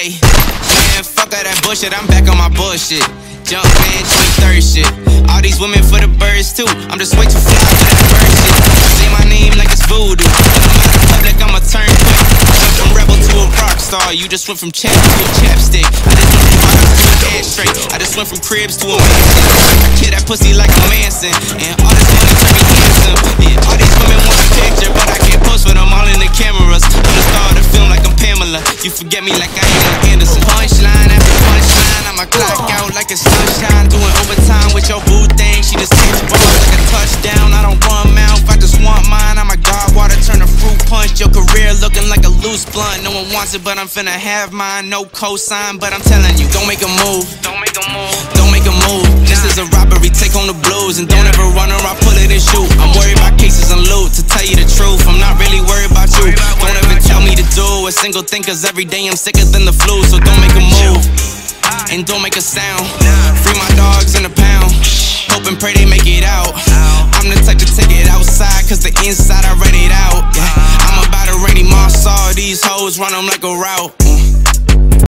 Hey, man, fuck all that bullshit. I'm back on my bullshit. Jump man, 23rd shit. All these women for the birds too. I'm just way too fly for that bird shit. Say my name like it's voodoo. I'm out of public, I'ma turn quick. Went from rebel to a rock star. You just went from chap to a chapstick. I just went from bottles to an ashtray. I just went from cribs to a mansion. I kid that pussy like a Manson. And all this money You forget me like I ain't Anderson. Punchline after punchline, I'ma clock out like it's sunshine. Doing overtime with your boo thing. She just catch balls like a touchdown. I don't run mouth, I just want mine. I'm a god water, turn a fruit punch. Your career looking like a loose blunt. No one wants it, but I'm finna have mine. No cosign, but I'm telling you, don't make a move. Don't make a move. Don't make a move. This is a robbery, take on the blues. And don't ever run around, pull it and shoot. I'm worried about cases single thing, cause every day I'm sicker than the flu. So don't make a move. And don't make a sound. Free my dogs in the pound. Hope and pray they make it out. I'm the type to take it outside, cause the inside I read it out. Yeah. I'm about to Randy Moss, all these hoes run them like a route.